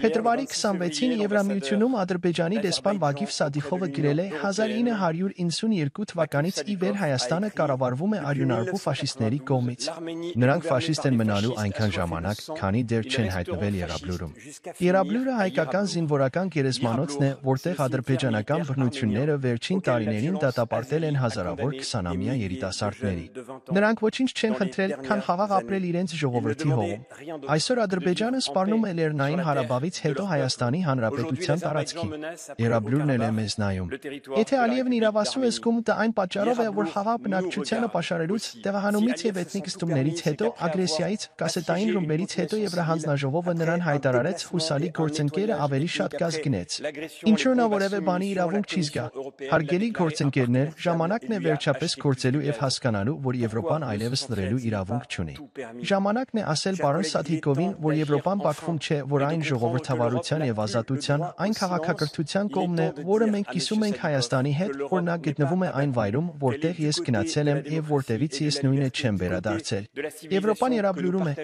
Փետրվարի 26-ին Եվրամիությունում Ադրբեջանի դեսպան Վագիվ Սադիխովը գրել է. 1992 թվականից ի վեր Հայաստանը կառավարվում է արյունարբու ֆաշիստների կողմից։ Նրանք ֆաշիստ են մնալու այնքան ժամանակ, քանի դեռ չեն հայտնվել Եռաբլուրում։ Եռաբլուրը հայկական զինվորական գերեզմանոցն է, որտեղ ադրբեջանական բռնությունները վերջին տարիներին դատապարտել են հազարավոր 20-ամյա երիտասարդների։ Նրանք ոչինչ չեն խնդրել, քան խաղաղ ապրել իրենց ժողովրդի հողում։ Այսօր Ադրբեջանը սպառնում է Լեռնային Ղարաբաղից հետո Հայաստանի Հանրապետության տարածքին։ Եռաբլուրն էլ է մեզ նայում։ Եթե Ալիևն իրավասու է զգում, դա այն պատճառով է, որ խաղաղ բնակչությանը պաշարելուց, տեղահանումից եւ էթնիկ ստումներից հետո, ագրեսիայից, կասետային ռումբերից հետո Եվրահանձնաժողովը նրան հայտարարեց հուսալի գործընկերը ավելի շատ գազ գնեց։ Ինչու նա որևէ բանի իրավունք չի զգա։ Հարգելի գործընկերներ, ժամանակն է վերջապես գործելու եւ հասկանալու, որ Եվրոպան այլևս լրելու իրավունք չունի։ Ժամանակն է ասել պարոն Սաթիկովին, որ Եվրոպան Բաքվում չէ, որ այն ժողովրդավարության եւ ազատության, այն քաղաքակրթության կողմն է, որը մենք կիսում ենք Հայաստանի հետ, որ նա գտնվում է այն վայրում, որտեղ ես գնացել եմ եւ որտեղից ես նույնը չեմ վերադարձել։ Եվրոպան երաբլուրում է